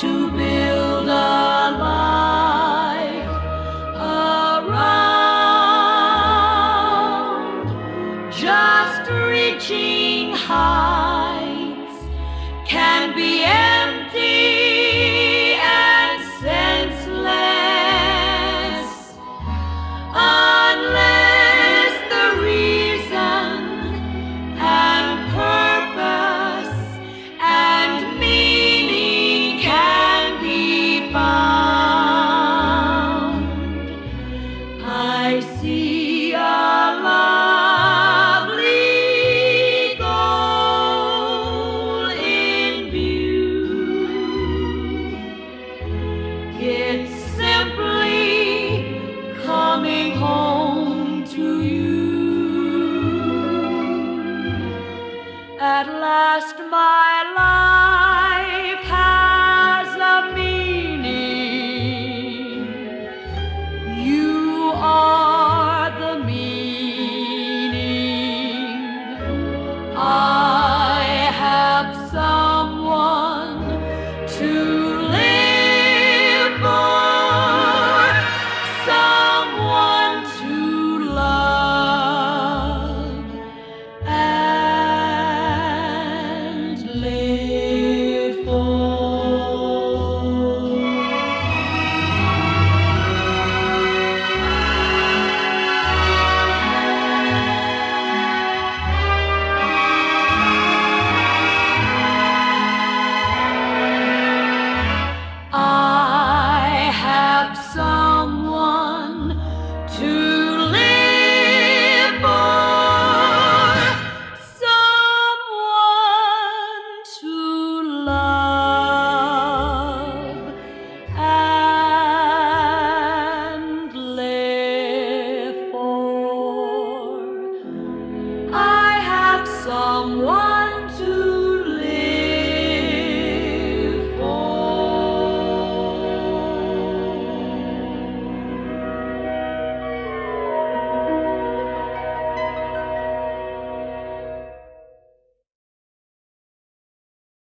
to build a life around just reaching high. At last, my life someone